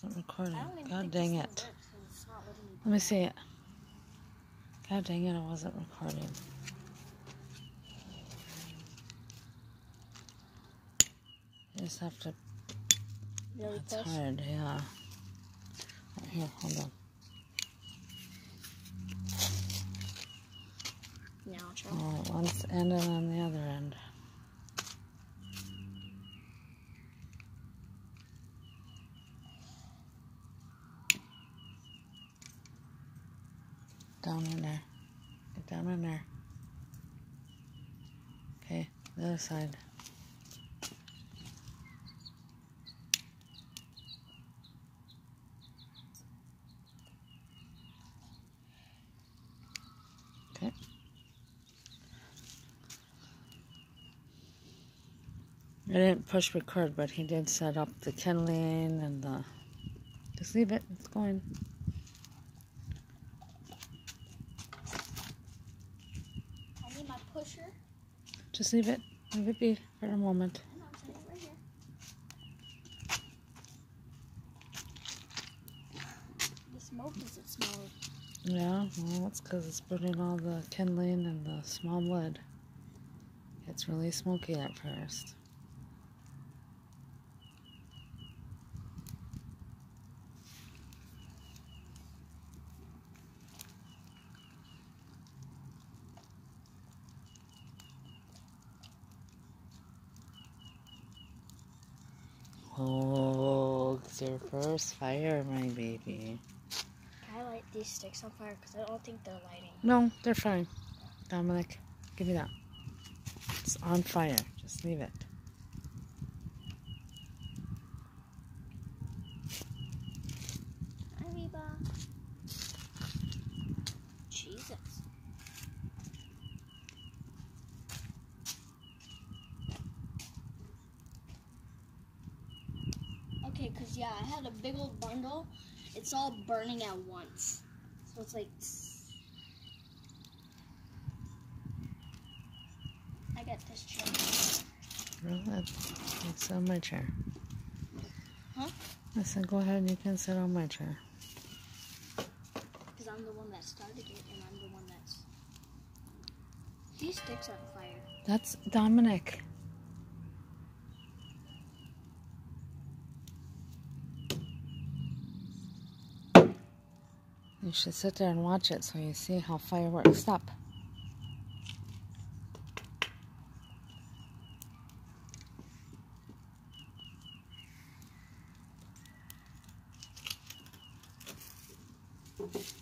It's not recording. I God dang it. thing works 'cause it's not letting me Let me see it. God dang it, I wasn't recording. You just have to. really It's push. hard, yeah. Right here, hold on. Now. All at once end on the other end. Down in there. Get down in there. Okay, the other side. Okay. I didn't push record, but he did set up the kindling and the. Just leave it. It's going. I need my pusher. Just leave it. Leave it be for a moment. I know, it right. The smoke doesn't smell. Yeah, well, that's because it's burning all the kindling and the small wood. It's really smoky at first. Oh, it's your first fire, my baby. Can I light these sticks on fire? Because I don't think they're lighting. No, they're fine. Dominic, give me that. It's on fire. Just leave it. Okay, because, yeah, I had a big old bundle. It's all burning at once. So it's like. I got this chair. Well, that- It's on my chair. Huh? I said, go ahead, and you can sit on my chair. Because I'm the one that started it, and I'm the one that's. These sticks are on fire. That's Dominic. You should sit there and watch it so you see how fireworks stop. This